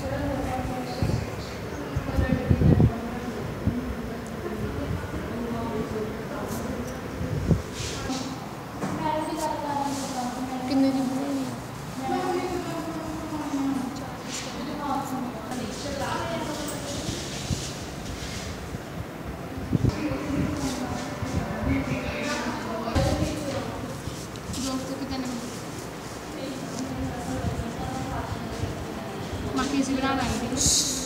Good night. 是。